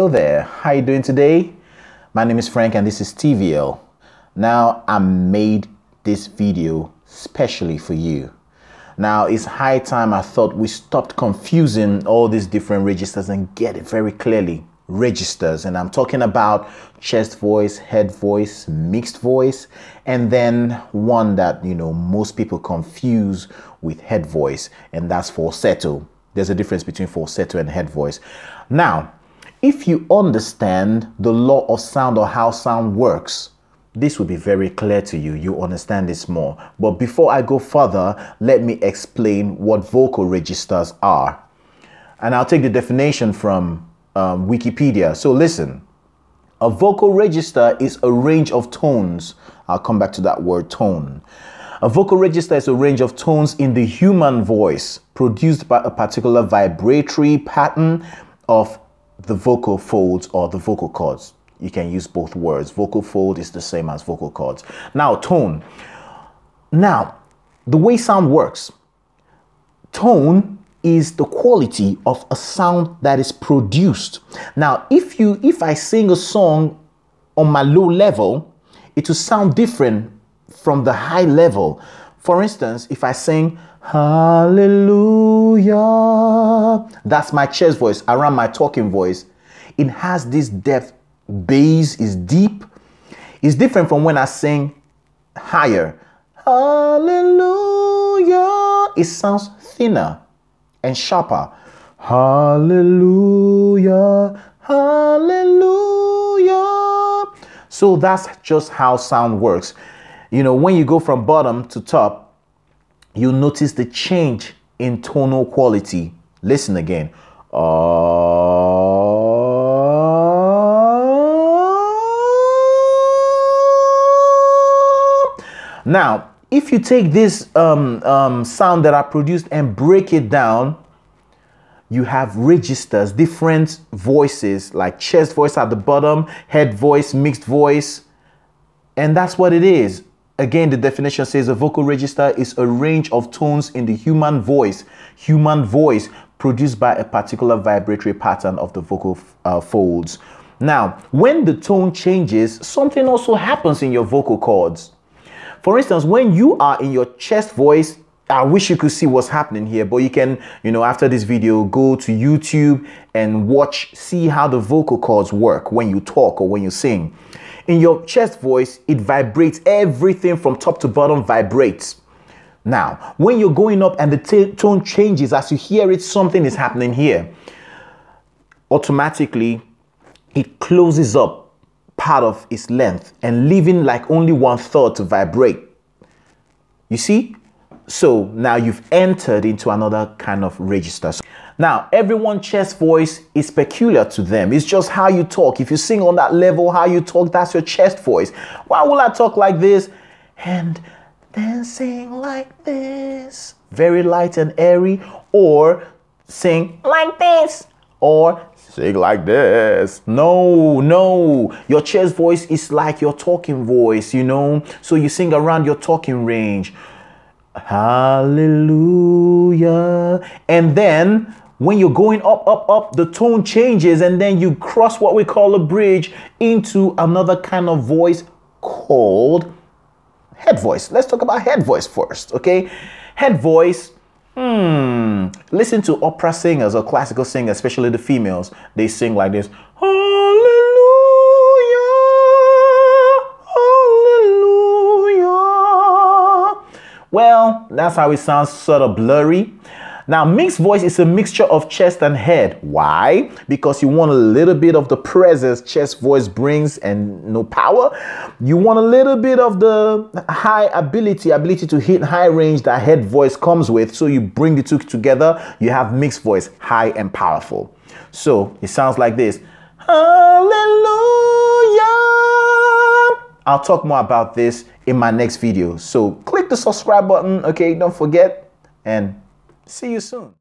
Hello there, how you doing today? My name is Frank and this is TVL. Now I made this video specially for you. Now it's high time I thought we stopped confusing all these different registers and get it very clearly. Registers, and I'm talking about chest voice, head voice, mixed voice, and then one that you know most people confuse with head voice, and that's falsetto. There's a difference between falsetto and head voice. Now, if you understand the law of sound or how sound works, this will be very clear to you. You understand this more. But before I go further, let me explain what vocal registers are. And I'll take the definition from um, Wikipedia. So listen, a vocal register is a range of tones. I'll come back to that word tone. A vocal register is a range of tones in the human voice produced by a particular vibratory pattern of the vocal folds or the vocal cords. You can use both words. Vocal fold is the same as vocal cords. Now, tone. Now, the way sound works, tone is the quality of a sound that is produced. Now, if you if I sing a song on my low level, it will sound different from the high level. For instance, if I sing hallelujah, that's my chest voice around my talking voice. It has this depth, bass is deep. It's different from when I sing higher. Hallelujah. It sounds thinner and sharper. Hallelujah. Hallelujah. So that's just how sound works. You know, when you go from bottom to top, you'll notice the change in tonal quality. Listen again. Now, if you take this um, um, sound that I produced and break it down, you have registers, different voices like chest voice at the bottom, head voice, mixed voice, and that's what it is. Again, the definition says a vocal register is a range of tones in the human voice, human voice produced by a particular vibratory pattern of the vocal uh, folds. Now, when the tone changes, something also happens in your vocal cords. For instance, when you are in your chest voice, I wish you could see what's happening here, but you can, you know, after this video, go to YouTube and watch, see how the vocal cords work when you talk or when you sing. In your chest voice, it vibrates. Everything from top to bottom vibrates. Now, when you're going up and the tone changes, as you hear it, something is happening here. Automatically, it closes up part of its length and leaving like only one third to vibrate. You see? So now you've entered into another kind of register. Now, everyone's chest voice is peculiar to them. It's just how you talk. If you sing on that level, how you talk, that's your chest voice. Why will I talk like this? And then sing like this. Very light and airy. Or sing like this. Or sing like this. No, no. Your chest voice is like your talking voice, you know? So you sing around your talking range. Hallelujah. And then when you're going up, up, up, the tone changes and then you cross what we call a bridge into another kind of voice called head voice. Let's talk about head voice first, okay? Head voice, hmm, listen to opera singers or classical singers, especially the females. They sing like this, hallelujah, hallelujah. Well, that's how it sounds sort of blurry. Now, mixed voice is a mixture of chest and head. Why? Because you want a little bit of the presence chest voice brings and no power. You want a little bit of the high ability, ability to hit high range that head voice comes with. So you bring the two together, you have mixed voice, high and powerful. So it sounds like this. Hallelujah. I'll talk more about this in my next video. So click the subscribe button, okay? Don't forget and See you soon.